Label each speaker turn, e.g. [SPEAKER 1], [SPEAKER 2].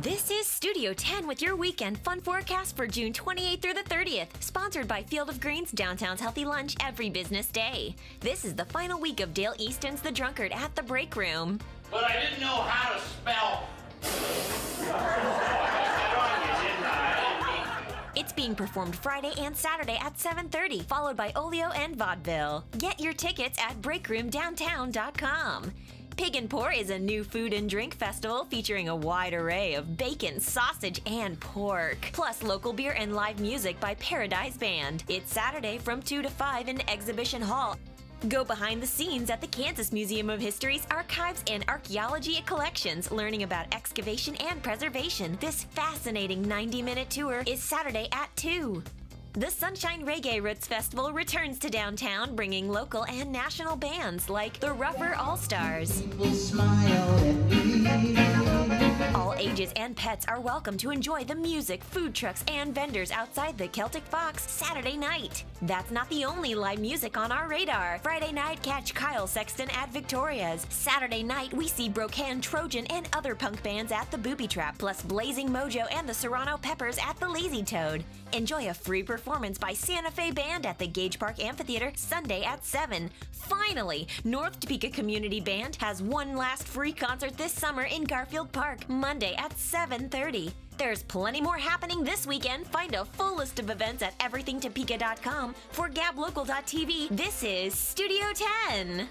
[SPEAKER 1] This is Studio 10 with your weekend fun forecast for June 28th through the 30th, sponsored by Field of Greens, downtown's healthy lunch every business day. This is the final week of Dale Easton's The Drunkard at the Break Room.
[SPEAKER 2] But I didn't know how to spell.
[SPEAKER 1] It's being performed Friday and Saturday at 7:30, followed by Olio and Vaudeville. Get your tickets at breakroomdowntown.com. Pig and Pour is a new food and drink festival featuring a wide array of bacon, sausage, and pork. Plus local beer and live music by Paradise Band. It's Saturday from 2 to 5 in Exhibition Hall. Go behind the scenes at the Kansas Museum of History's archives and archaeology collections, learning about excavation and preservation. This fascinating 90 minute tour is Saturday at 2. The Sunshine Reggae Roots Festival returns to downtown, bringing local and national bands like the Rougher All Stars. And pets are welcome to enjoy the music, food trucks, and vendors outside the Celtic Fox Saturday night. That's not the only live music on our radar. Friday night, catch Kyle Sexton at Victoria's. Saturday night, we see Brocan Trojan and other punk bands at the Booby Trap, plus Blazing Mojo and the Serrano Peppers at the Lazy Toad. Enjoy a free performance by Santa Fe Band at the Gage Park Amphitheater Sunday at 7. Finally, North Topeka Community Band has one last free concert this summer in Garfield Park, Monday at 7:30. There's plenty more happening this weekend. Find a full list of events at everythingtopeka.com. For gablocal.tv, this is Studio 10.